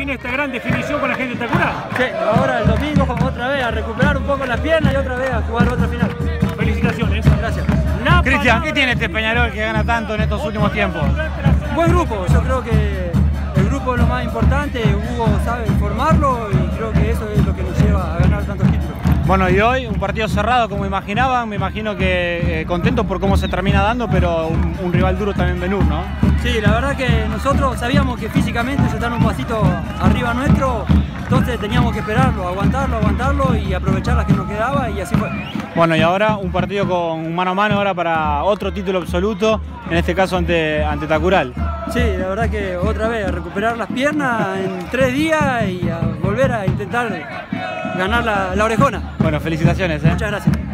viene esta gran definición con la gente de Tacurá. Sí, ahora el domingo otra vez a recuperar un poco las piernas y otra vez a jugar otra final. Felicitaciones. Gracias. Cristian, ¿qué tiene este Peñarol que gana tanto en estos últimos tiempos? Buen grupo, yo creo que el grupo es lo más importante, Hugo sabe formarlo y creo que eso es lo que nos lleva a ganar tantos títulos. Bueno, y hoy un partido cerrado como imaginaban, me imagino que eh, contentos por cómo se termina dando, pero un, un rival duro también Benur, ¿no? Sí, la verdad que nosotros sabíamos que físicamente se están un pasito arriba nuestro, entonces teníamos que esperarlo, aguantarlo, aguantarlo y aprovechar las que nos quedaba y así fue. Bueno, y ahora un partido con mano a mano ahora para otro título absoluto, en este caso ante, ante Tacural. Sí, la verdad que otra vez a recuperar las piernas en tres días y a volver a intentar ganar la, la orejona. Bueno, felicitaciones. ¿eh? Muchas gracias.